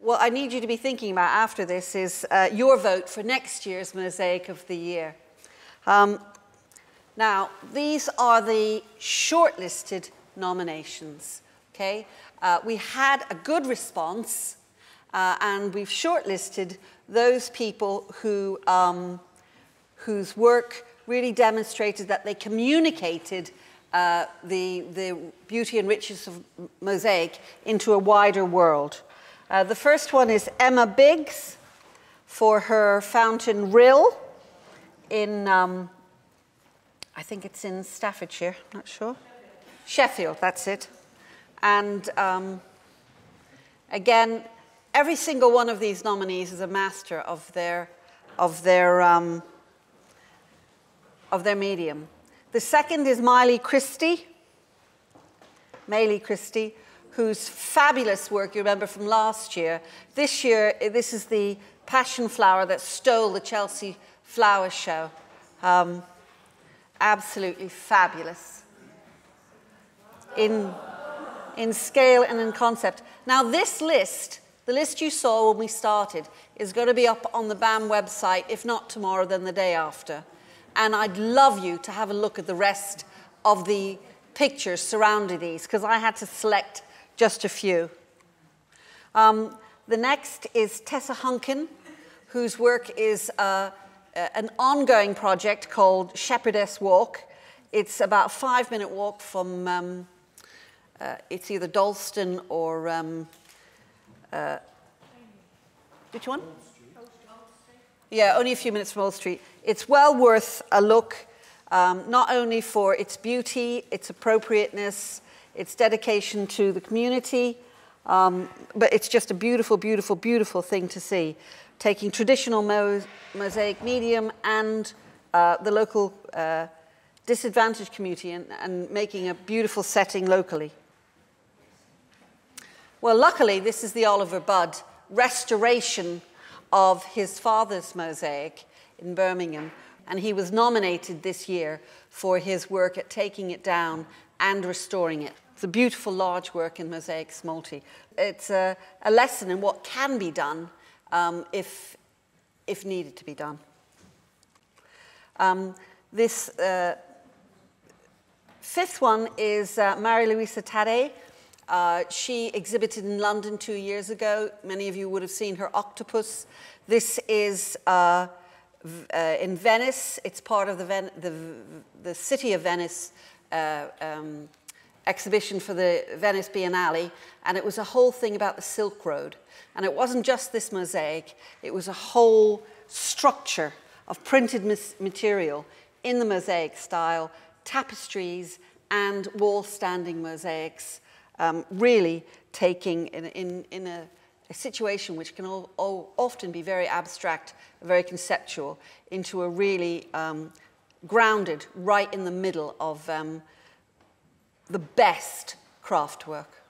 what I need you to be thinking about after this is uh, your vote for next year's Mosaic of the Year. Um, now, these are the shortlisted nominations, okay? Uh, we had a good response, uh, and we've shortlisted those people who, um, whose work really demonstrated that they communicated uh, the, the beauty and richness of mosaic into a wider world. Uh, the first one is Emma Biggs for her fountain Rill in, um, I think it's in Staffordshire, not sure. Sheffield, that's it. And um, again, every single one of these nominees is a master of their, of their, um, of their medium. The second is Miley Christie, Miley Christie, whose fabulous work you remember from last year. This year, this is the passion flower that stole the Chelsea Flower Show. Um, absolutely fabulous in, in scale and in concept. Now, this list, the list you saw when we started, is going to be up on the BAMM website, if not tomorrow, then the day after. And I'd love you to have a look at the rest of the pictures surrounding these, because I had to select just a few. Um, the next is Tessa Hunkin, whose work is uh, an ongoing project called Shepherdess Walk. It's about a five minute walk from, um, uh, it's either Dalston or, um, uh, which one? Yeah, only a few minutes from Old Street. It's well worth a look, um, not only for its beauty, its appropriateness, its dedication to the community, um, but it's just a beautiful, beautiful, beautiful thing to see. Taking traditional mosaic medium and uh, the local uh, disadvantaged community and, and making a beautiful setting locally. Well, luckily, this is the Oliver Budd restoration of his father's mosaic in Birmingham, and he was nominated this year for his work at taking it down and restoring it. It's a beautiful large work in Mosaics Multi. It's a, a lesson in what can be done um, if, if needed to be done. Um, this uh, fifth one is uh, Marie-Louise Taddet. Uh, she exhibited in London two years ago. Many of you would have seen her octopus. This is uh, uh, in Venice. It's part of the, Ven the, the city of Venice uh, um, exhibition for the Venice Biennale, and it was a whole thing about the Silk Road. And it wasn't just this mosaic, it was a whole structure of printed material in the mosaic style, tapestries and wall standing mosaics, um, really taking in, in, in a, a, situation which can all, all often be very abstract, very conceptual, into a really um, grounded right in the middle of um, the best craft work.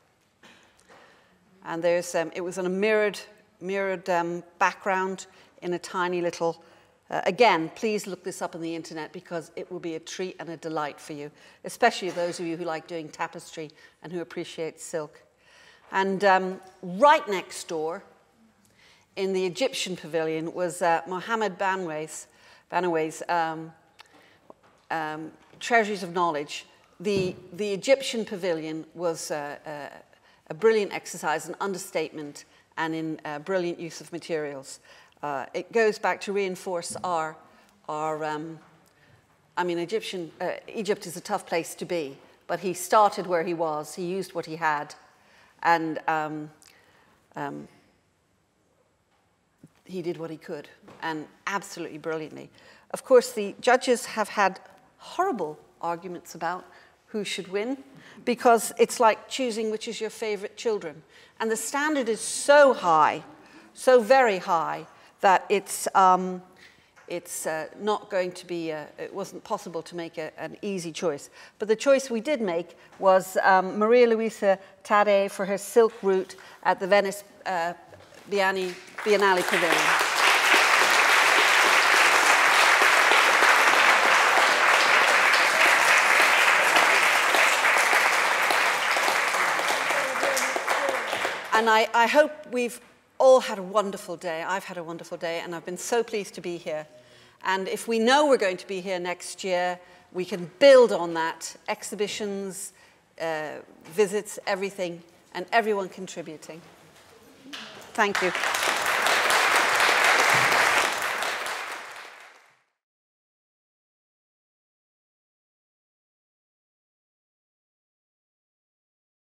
And there's, um, it was on a mirrored, mirrored um, background in a tiny little, uh, again, please look this up on the internet because it will be a treat and a delight for you, especially those of you who like doing tapestry and who appreciate silk. And um, right next door, in the Egyptian pavilion, was uh, Mohammed Banway's, Banaway's um, um, Treasuries of Knowledge, the, the Egyptian pavilion was a brilliant exercise in understatement and in uh, brilliant use of materials. Uh, it goes back to reinforce our, our um, I mean, Egyptian, uh, Egypt is a tough place to be, but he started where he was, he used what he had, and um, um, he did what he could, and absolutely brilliantly. Of course, the judges have had horrible arguments about who should win because it's like choosing which is your favorite children. And the standard is so high, so very high, that it's, um, it's uh, not going to be, a, it wasn't possible to make a, an easy choice. But the choice we did make was um, Maria Luisa Taddet for her silk route at the Venice uh, Biennale Pavilion. And I, I hope we've all had a wonderful day. I've had a wonderful day, and I've been so pleased to be here. And if we know we're going to be here next year, we can build on that. Exhibitions, uh, visits, everything, and everyone contributing. Thank you.